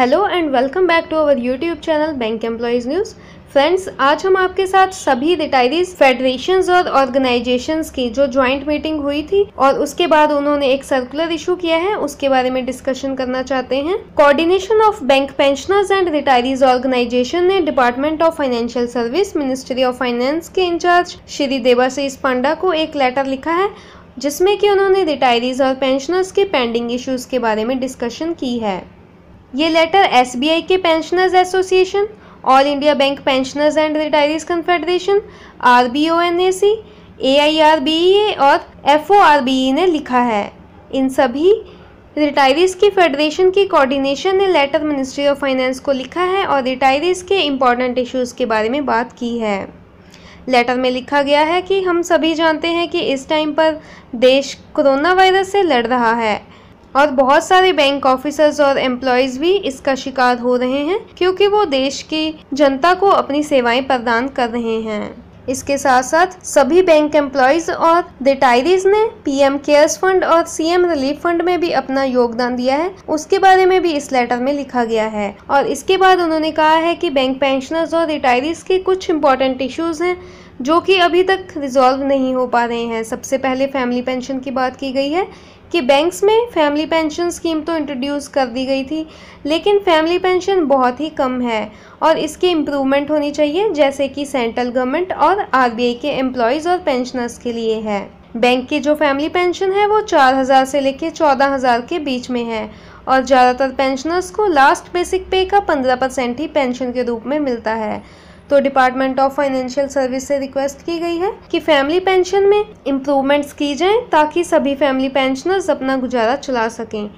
Hello and welcome back to our YouTube channel bank employees news. Friends, आज हम आपके साथ सभी रिटायरीज, फेडरेशंस और ऑर्गेनाइजेशंस की जो ज्वाइंट मीटिंग हुई थी और उसके बाद उन्होंने एक सर्कुलर इशू किया है, उसके बारे में डिस्कशन करना चाहते हैं। Coordination of bank pensioners and retirees organisation ने department of financial service, ministry of finance के इंचार्ज श्री देवाशीष पांडा को एक लेटर लिखा है, जिसमें कि उन्होंने रिटायरीज और पेंशनर्स के पेंडिंग इश्यूज़ के बारे में डिस्कशन की है। ये लेटर एसबीआई के pensioners association all India bank pensioners and retirees confederation R B O N A C A I R B E और F O R B E ने लिखा है। इन सभी रिटायरीज की फेडरेशन की कोऑर्डिनेशन ने लेटर मिनिस्ट्री ऑफ़ फाइनेंस को लिखा है और रिटायरीज के इंपॉर्टेंट इश्यूज़ के बारे में बात की है। लेटर में लिखा गया है कि हम सभी जानते हैं कि इस टाइम पर देश कोरोना वायरस से लड़ रहा है। और बहुत सारे बैंक ऑफिसर्स और एम्प्लॉयज़ भी इसका शिकार हो रहे हैं, क्योंकि वो देश की जनता को अपनी सेवाएँ प्रदान कर रहे हैं। इसके साथ साथ सभी बैंक एम्प्लॉयज़ और रिटायरीज ने पीएम केयर्स फंड और सीएम रिलीफ फंड में भी अपना योगदान दिया है। उसके बारे में भी इस लेटर में लिखा गया है। और इसके बाद उन्होंने कहा है कि बैंक पेंशनर्स और रिटायरीज के कुछ इंपॉर्टेंट इश्यूज़ हैं, जो कि अभी तक रिजॉल्व नहीं हो पा रहे हैं। सबसे पहले फैमिली पेंशन की बात की गई है। कि बैंक्स में फैमिली पेंशन स्कीम तो इंट्रोड्यूस कर दी गई थी, लेकिन फैमिली पेंशन बहुत ही कम है और इसकी इम्प्रूवमेंट होनी चाहिए, जैसे कि सेंट्रल गवर्नमेंट और आरबीआई के एम्प्लॉयज़ और पेंशनर्स के लिए है। बैंक की जो फैमिली पेंशन है, वो चार हज़ार से लेकर चौदह हज़ार के बीच में है और ज़्यादातर पेंशनर्स को लास्ट बेसिक पे का पंद्रह परसेंट ही पेंशन के रूप में मिलता है। तो डिपार्टमेंट ऑफ़ फाइनेंशियल सर्विस से रिक्वेस्ट की गई है कि फैमिली पेंशन में इम्प्रूवमेंट्स की जाएँ ताकि सभी फैमिली पेंशनर्स अपना गुजारा चला सकें।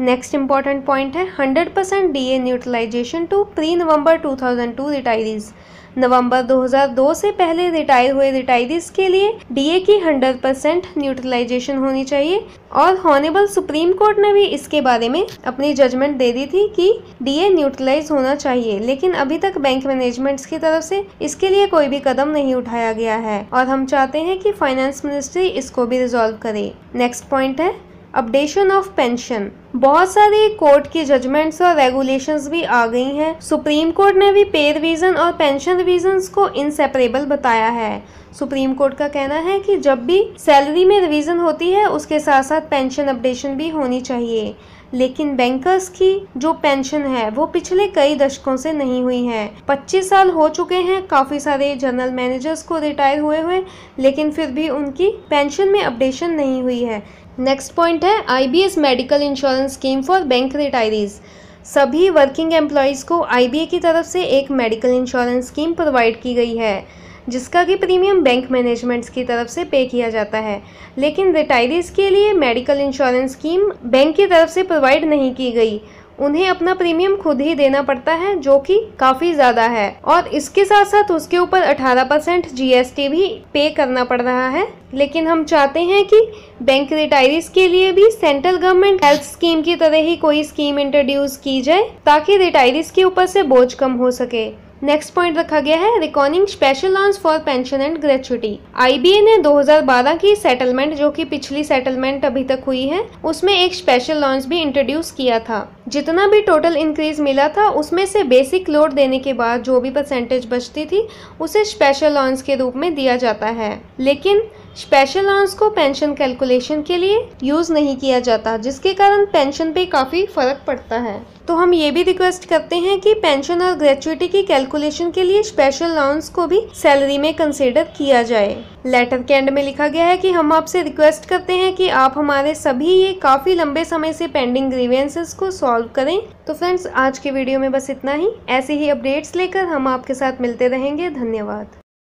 नेक्स्ट इंपॉर्टेंट पॉइंट है 100 percent D A neutralisation to pre November 2002 retirees नवंबर 2002 से पहले रिटायर हुए रिटायरीज के लिए डीए की 100 परसेंट न्यूट्रलाइजेशन होनी चाहिए। और हॉनेबल सुप्रीम कोर्ट ने भी इसके बारे में अपनी जजमेंट दे दी थी कि डीए न्यूट्रलाइज होना चाहिए। लेकिन अभी तक बैंक मैनेजमेंट्स की तरफ़ से इसके लिए कोई भी कदम नहीं उठाया गया है। और हम चाहते हैं कि फाइनेंस मिनिस्ट्री इसको भी रिजॉल्व करे। नेक्स्ट पॉइंट है अपडेशन ऑफ़ पेंशन। बहुत सारी कोर्ट की जजमेंट्स और रेगुलेशंस भी आ गई हैं। सुप्रीम कोर्ट ने भी पे रिविजन और पेंशन रिवीजन को इनसेपरेबल बताया है। सुप्रीम कोर्ट का कहना है कि जब भी सैलरी में रिविजन होती है, उसके साथ साथ पेंशन अपडेशन भी होनी चाहिए। लेकिन बैंकर्स की जो पेंशन है, वो पिछले कई दशकों से नहीं हुई है। 25 साल हो चुके हैं, काफ़ी सारे जनरल मैनेजर्स को रिटायर हुए हुए, लेकिन फिर भी उनकी पेंशन में अपडेशन नहीं हुई है। नेक्स्ट पॉइंट है IBS medical insurance scheme for bank retirees सभी वर्किंग एम्प्लॉयज़ को आईबीए की तरफ़ से एक मेडिकल इंश्योरेंस स्कीम प्रोवाइड की गई है। जिसका कि प्रीमियम बैंक मैनेजमेंट्स की तरफ़ से पे किया जाता है। लेकिन रिटायरीज़ के लिए मेडिकल इंश्योरेंस स्कीम बैंक की तरफ़ से प्रोवाइड नहीं की गई। उन्हें अपना प्रीमियम खुद ही देना पड़ता है, जो कि काफ़ी ज़्यादा है। और इसके साथ साथ उसके ऊपर 18 परसेंट जी भी पे करना पड़ रहा है। लेकिन हम चाहते हैं कि बैंक रिटायरीज के लिए भी सेंट्रल गवर्नमेंट हेल्थ स्कीम की तरह ही कोई स्कीम इंट्रोड्यूस की जाए, ताकि रिटायरीज के ऊपर से बोझ कम हो सके। नेक्स्ट पॉइंट रखा गया है reckoning special allowance for pension and gratuity IBA ने 2012 की सेटलमेंट जो कि पिछली सेटलमेंट अभी तक हुई है, उसमें एक स्पेशल लॉन्स भी इंट्रोड्यूस किया था। जितना भी टोटल इंक्रीज मिला था, उसमें से बेसिक लोड देने के बाद जो भी परसेंटेज बचती थी, उसे स्पेशल लॉन्स के रूप में दिया जाता है। लेकिन स्पेशल लॉन्स को पेंशन कैलकुलेशन के लिए यूज़ नहीं किया जाता, जिसके कारण पेंशन पे काफ़ी फ़र्क पड़ता है। तो हम ये भी रिक्वेस्ट करते हैं कि पेंशन और ग्रेचुइटी की कैलकुलेशन के लिए स्पेशल लॉन्स को भी सैलरी में कंसिडर किया जाए। लेटर के एंड में लिखा गया है कि हम आपसे रिक्वेस्ट करते हैं कि आप हमारे सभी ये काफ़ी लंबे समय से पेंडिंग ग्रीवेंसेस को सॉल्व करें। तो फ्रेंड्स आज के वीडियो में बस इतना ही। ऐसे ही अपडेट्स लेकर हम आपके साथ मिलते रहेंगे। धन्यवाद।